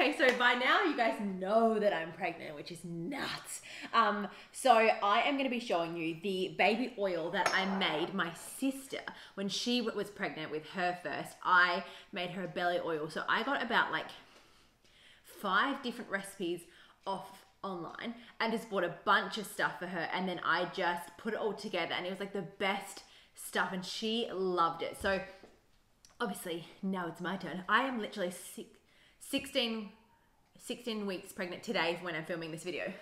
Okay, so by now you guys know that I'm pregnant, which is nuts. Um, so I am going to be showing you the baby oil that I made my sister when she was pregnant with her first. I made her a belly oil. So I got about like five different recipes off online and just bought a bunch of stuff for her and then I just put it all together and it was like the best stuff and she loved it. So obviously now it's my turn. I am literally six, 16, 16 weeks pregnant today when I'm filming this video.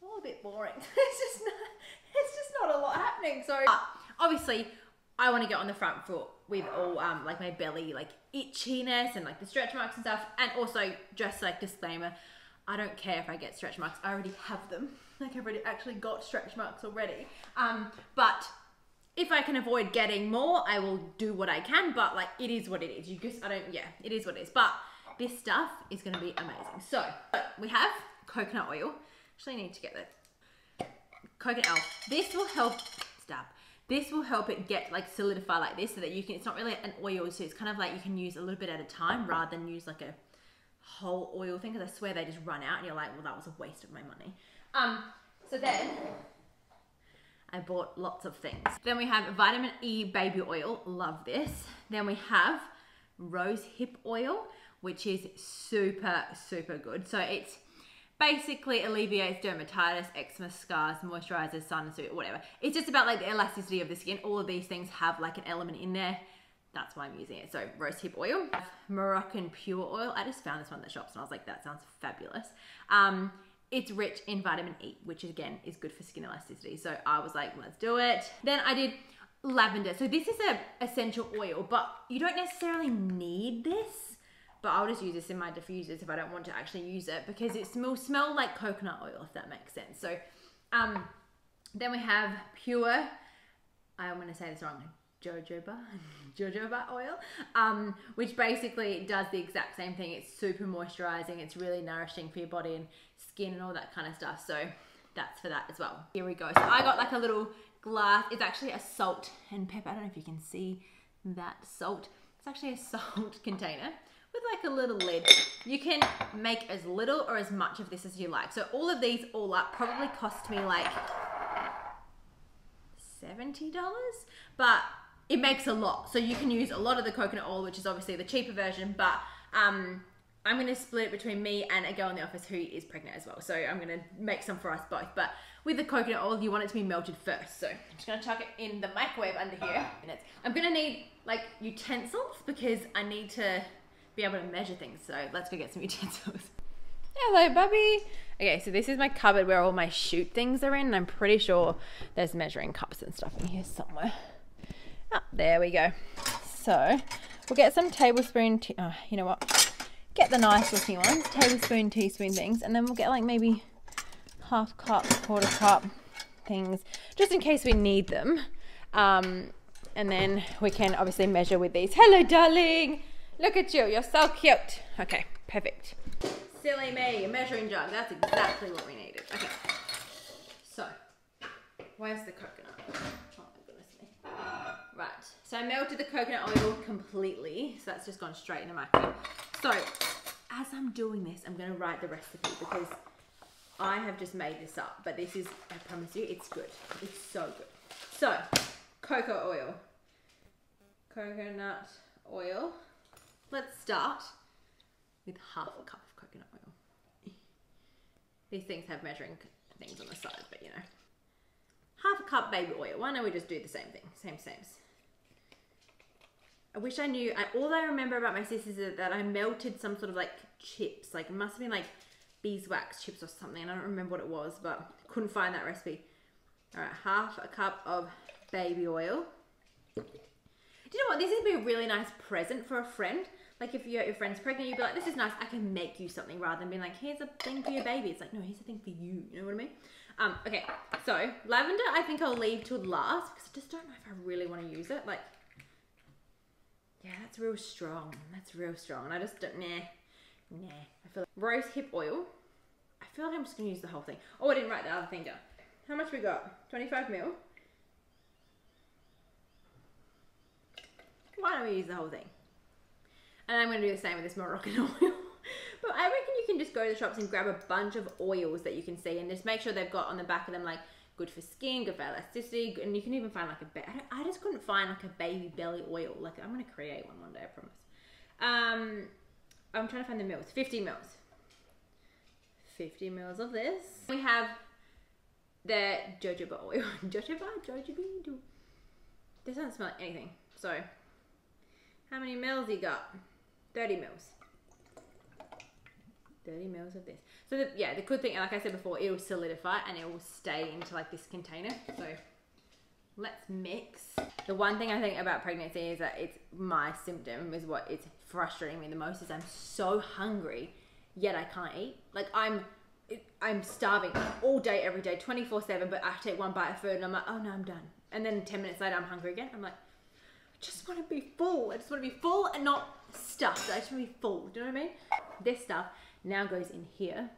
All a bit boring. it's just not, it's just not a lot happening. So uh, obviously I want to get on the front foot with all um, like my belly like itchiness and like the stretch marks and stuff and also just like disclaimer I don't care if I get stretch marks I already have them like I've already actually got stretch marks already um, but if I can avoid getting more, I will do what I can. But like, it is what it is. You just, I don't, yeah, it is what it is. But this stuff is going to be amazing. So we have coconut oil. Actually, need to get that coconut oil. This will help. Stop. This will help it get like solidify like this, so that you can. It's not really an oil, so it's kind of like you can use a little bit at a time rather than use like a whole oil thing. Because I swear they just run out, and you're like, well, that was a waste of my money. Um. So then I bought lots of things. Then we have vitamin E baby oil, love this. Then we have rose hip oil, which is super, super good. So it's basically alleviates dermatitis, eczema, scars, moisturizes, sinus, whatever. It's just about like the elasticity of the skin. All of these things have like an element in there. That's why I'm using it. So rose hip oil, Moroccan pure oil. I just found this one at the shops and I was like, that sounds fabulous. Um, it's rich in vitamin E, which again is good for skin elasticity. So I was like, let's do it. Then I did lavender. So this is a essential oil, but you don't necessarily need this. But I'll just use this in my diffusers if I don't want to actually use it because it will smell like coconut oil, if that makes sense. So um, then we have pure, I'm to say this wrong, jojoba, jojoba oil, um, which basically does the exact same thing. It's super moisturizing. It's really nourishing for your body and skin and all that kind of stuff. So that's for that as well. Here we go. So I got like a little glass. It's actually a salt and pepper. I don't know if you can see that salt. It's actually a salt container with like a little lid. You can make as little or as much of this as you like. So all of these all up probably cost me like $70, but it makes a lot. So you can use a lot of the coconut oil, which is obviously the cheaper version, but um, I'm going to split it between me and a girl in the office who is pregnant as well. So I'm going to make some for us both. But with the coconut oil, you want it to be melted first. So I'm just going to chuck it in the microwave under here. I'm going to need like utensils because I need to be able to measure things. So let's go get some utensils. Hello, Bubby. Okay, so this is my cupboard where all my shoot things are in. And I'm pretty sure there's measuring cups and stuff in here somewhere. There we go. So we'll get some tablespoon, oh, you know what? get the nice looking ones, tablespoon, teaspoon things, and then we'll get like maybe half cup, quarter cup things, just in case we need them. Um, and then we can obviously measure with these. Hello, darling. Look at you. You're so cute. Okay, perfect. Silly me, a measuring jug. That's exactly what we needed. Okay. So, where's the coconut? Right. So I melted the coconut oil completely. So that's just gone straight in the microwave. So as I'm doing this, I'm going to write the recipe because I have just made this up. But this is, I promise you, it's good. It's so good. So, cocoa oil. Coconut oil. Let's start with half a cup of coconut oil. These things have measuring things on the side, but you know. Half a cup baby oil. Why don't we just do the same thing? Same, same. I wish I knew. I, all I remember about my sisters is that I melted some sort of like chips. Like it must have been like beeswax chips or something. I don't remember what it was, but couldn't find that recipe. All right, half a cup of baby oil. Do you know what? This would be a really nice present for a friend. Like if your, your friend's pregnant, you'd be like, this is nice. I can make you something rather than being like, here's a thing for your baby. It's like, no, here's a thing for you. You know what I mean? Um, okay, so lavender I think I'll leave till last because I just don't know if I really want to use it. Like yeah, that's real strong. That's real strong. And I just don't, nah, nah. I feel like rose hip oil. I feel like I'm just gonna use the whole thing. Oh, I didn't write the other thing down. How much we got? 25 mil. Why don't we use the whole thing? And I'm gonna do the same with this Moroccan oil. But I reckon you can just go to the shops and grab a bunch of oils that you can see and just make sure they've got on the back of them like good for skin, good for elasticity, and you can even find like a. Ba- I just couldn't find like a baby belly oil. Like I'm gonna create one one day, I promise. Um, I'm trying to find the mils. 50 mils. 50 mils of this. We have the jojoba oil. jojoba, jojoba. This doesn't smell like anything. So, how many mils you got? 30 mils. 30 mils of this. So the, yeah, the good thing, like I said before, it will solidify and it will stay into like this container. So let's mix. The one thing I think about pregnancy is that it's my symptom is what it's frustrating me the most is I'm so hungry, yet I can't eat. Like I'm, I'm starving all day, every day, 24 seven, but I take one bite of food and I'm like, oh no, I'm done. And then 10 minutes later, I'm hungry again. I'm like, I just want to be full. I just want to be full and not stuffed. I to be full. Do you know what I mean? This stuff now goes in here.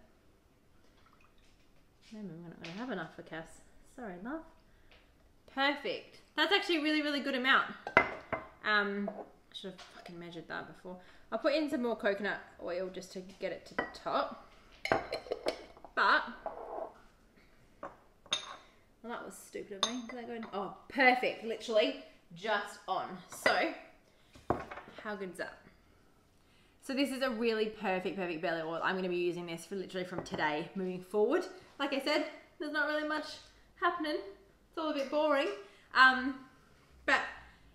I'm not going to have enough for Cass. Sorry, love. Perfect. That's actually a really, really good amount. Um, I should have fucking measured that before. I'll put in some more coconut oil just to get it to the top. But, well, that was stupid of me. Did that go in? Oh, perfect. Literally just on. So, how good's that? So this is a really perfect, perfect belly oil. I'm going to be using this for literally from today moving forward. Like I said, there's not really much happening. It's all a bit boring. Um, but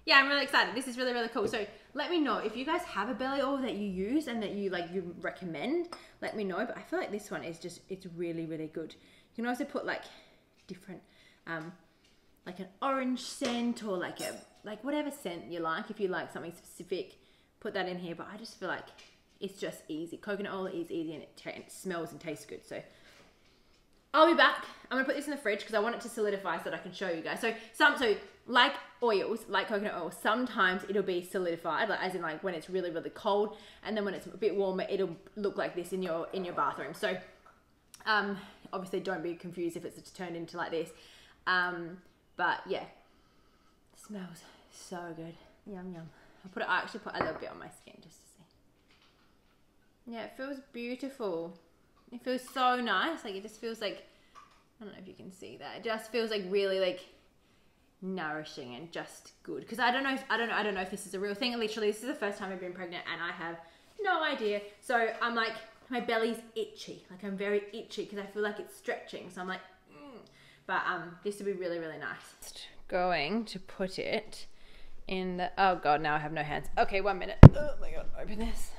yeah, I'm really excited. This is really, really cool. So let me know if you guys have a belly oil that you use and that you like you recommend. Let me know. But I feel like this one is just it's really, really good. You can also put like different um like an orange scent or like a like whatever scent you like. If you like something specific, put that in here. But I just feel like it's just easy. Coconut oil is easy and it, it smells and tastes good. So I'll be back. I'm gonna put this in the fridge because I want it to solidify so that I can show you guys. So some so like oils, like coconut oil, sometimes it'll be solidified, like as in like when it's really, really cold, and then when it's a bit warmer, it'll look like this in your in your bathroom. So um obviously don't be confused if it's turned into like this. Um but yeah. Smells so good. Yum yum. I'll put it I actually put a little bit on my skin just to see. Yeah, it feels beautiful. It feels so nice. Like it just feels like I don't know if you can see that. It just feels like really like nourishing and just good. Because I don't know if I don't know I don't know if this is a real thing. Literally, this is the first time I've been pregnant and I have no idea. So I'm like my belly's itchy. Like I'm very itchy because I feel like it's stretching. So I'm like, mm. but um, this would be really really nice. Going to put it in the. Oh god, now I have no hands. Okay, one minute. Oh my god, open this.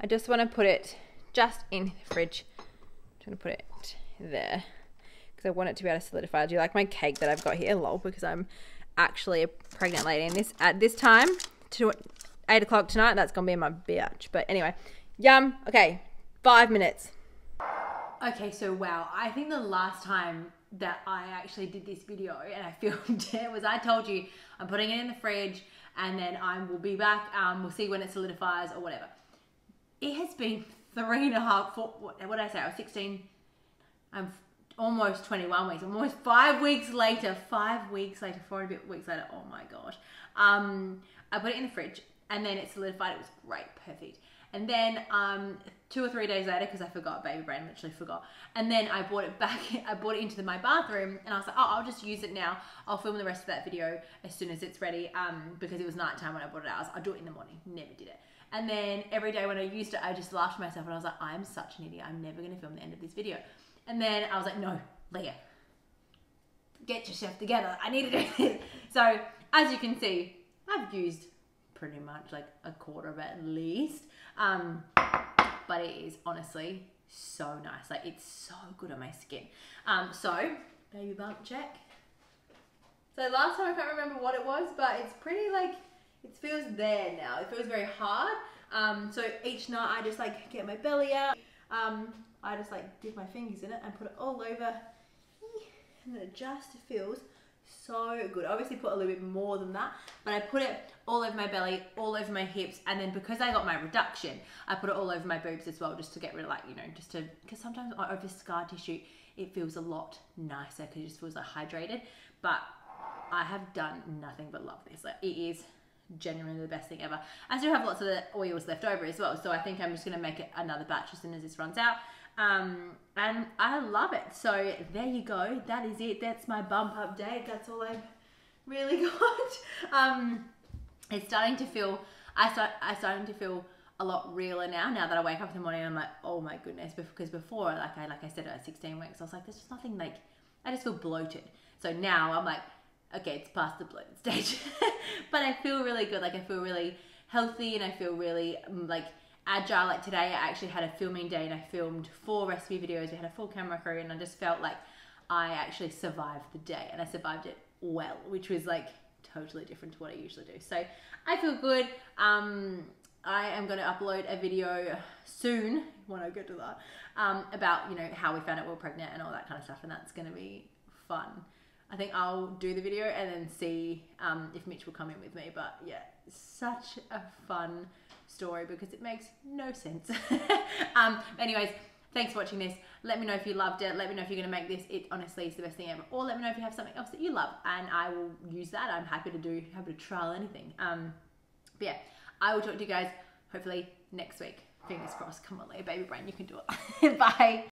I just want to put it just in the fridge. I'm going to put it there because I want it to be able to solidify. Do you like my cake that I've got here? Lol, because I'm actually a pregnant lady. And this at this time, to eight o'clock tonight, that's gonna be my bitch. But anyway, yum. Okay, five minutes. Okay, so wow, I think the last time that I actually did this video and I filmed it was I told you I'm putting it in the fridge and then I will be back. Um, we'll see when it solidifies or whatever. It has been three and a half, four, what, what did I say? I was 16. I'm almost 21 weeks, almost five weeks later, five weeks later, four and a bit weeks later. Oh my gosh. Um, I put it in the fridge and then it solidified. It was great, perfect. And then um, two or three days later, because I forgot, baby brain literally forgot. And then I brought it back, I brought it into the, my bathroom and I was like, oh, I'll just use it now. I'll film the rest of that video as soon as it's ready um, because it was nighttime when I brought it out. I was, I'll do it in the morning. Never did it. And then every day when I used it, I just laughed at myself and I was like, I'm such an idiot. I'm never going to film the end of this video. And then I was like, no, Leah, get yourself together. I need to do this. So as you can see, I've used pretty much like a quarter of at least. Um, but it is honestly so nice. Like it's so good on my skin. Um, so baby bump check. So last time I can't remember what it was, but it's pretty like it feels there now. It feels very hard. Um, so each night I just like get my belly out. Um, I just like dip my fingers in it and put it all over. And it just feels so good. I obviously put a little bit more than that, but I put it all over my belly, all over my hips, and then because I got my reduction, I put it all over my boobs as well, just to get rid of like, you know, just to, because sometimes over scar tissue, it feels a lot nicer because it just feels like hydrated. But I have done nothing but love this. Like it is genuinely the best thing ever. I still have lots of the oils left over as well, so I think I'm just gonna make it another batch as soon as this runs out. Um, and I love it. So there you go. That is it. That's my bump update. That's all I've really got. Um, it's starting to feel. I start. I starting to feel a lot realer now. Now that I wake up in the morning, I'm like, oh my goodness. Because before, like I like I said, at 16 weeks, I was like, there's just nothing like. I just feel bloated. So now I'm like, okay, it's past the bloated stage, but I feel really good. Like I feel really healthy, and I feel really um, like agile. Like today, I actually had a filming day, and I filmed four recipe videos. We had a full camera crew, and I just felt like I actually survived the day, and I survived it well, which was like totally different to what I usually do. So I feel good. Um, I am going to upload a video soon when I get to that um, about you know how we found out we are pregnant and all that kind of stuff, and that's going to be fun. I think I'll do the video and then see um, if Mitch will come in with me. But yeah, such a fun story because it makes no sense. um, anyways, thanks for watching this. Let me know if you loved it. Let me know if you're going to make this. It honestly is the best thing ever. Or let me know if you have something else that you love and I will use that. I'm happy to do, happy to trial anything. Um, but yeah, I will talk to you guys hopefully next week. Fingers crossed. Come on, little baby brain, you can do it. Bye.